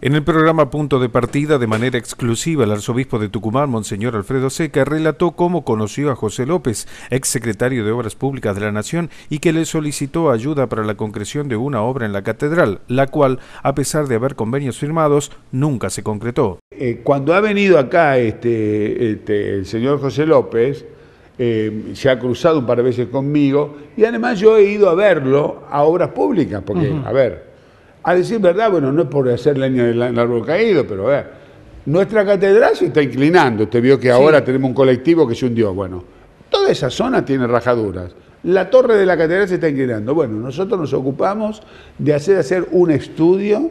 En el programa Punto de Partida, de manera exclusiva, el arzobispo de Tucumán, Monseñor Alfredo Seca, relató cómo conoció a José López, ex secretario de Obras Públicas de la Nación, y que le solicitó ayuda para la concreción de una obra en la catedral, la cual, a pesar de haber convenios firmados, nunca se concretó. Eh, cuando ha venido acá este, este, el señor José López, eh, se ha cruzado un par de veces conmigo, y además yo he ido a verlo a Obras Públicas, porque, a ver, a decir verdad, bueno, no es por hacer leña del árbol caído, pero a ver, nuestra catedral se está inclinando. Usted vio que ahora tenemos un colectivo que se hundió. Bueno, toda esa zona tiene rajaduras. La torre de la catedral se está inclinando. Bueno, nosotros nos ocupamos de hacer, hacer un estudio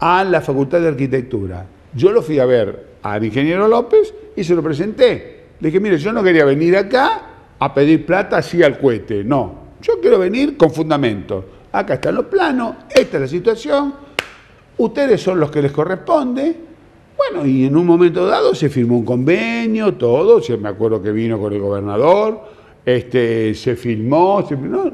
a la Facultad de Arquitectura. Yo lo fui a ver al ingeniero López y se lo presenté. Le dije, mire, yo no quería venir acá a pedir plata así al cohete. No, yo quiero venir con fundamento acá están los planos, esta es la situación, ustedes son los que les corresponde. Bueno, y en un momento dado se firmó un convenio, todo, me acuerdo que vino con el gobernador, este, se filmó,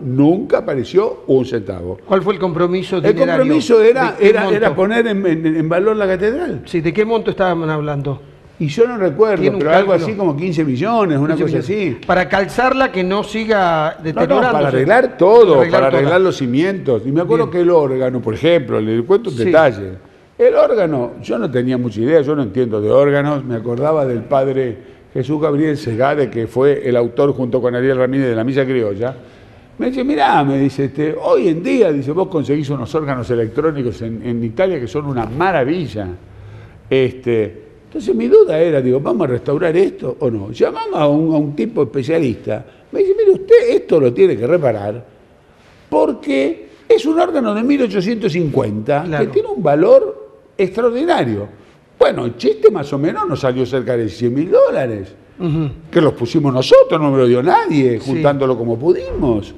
nunca apareció un centavo. ¿Cuál fue el compromiso? El compromiso era, era, era, poner en, en, valor la catedral. Sí, ¿de qué monto estaban hablando? Y yo no recuerdo, pero algo así como 15 millones, una cosa así. Para calzarla que no siga deteriorando. para arreglar todo, para arreglar, los cimientos. Y me acuerdo que el órgano, por ejemplo, le cuento un detalle. El órgano, yo no tenía mucha idea, yo no entiendo de órganos, me acordaba del padre Jesús Gabriel Segade, que fue el autor junto con Ariel Ramírez de la Misa Criolla. Me dice, mirá, me dice, este, hoy en día, dice, vos conseguís unos órganos electrónicos en, en Italia que son una maravilla. Este, entonces mi duda era, digo, ¿vamos a restaurar esto o no? Llamamos a un, tipo especialista, me dice, mire, usted esto lo tiene que reparar porque es un órgano de 1850 que tiene un valor extraordinario. Bueno, el chiste más o menos nos salió cerca de 100 mil dólares, que los pusimos nosotros, no me lo dio nadie, juntándolo como pudimos.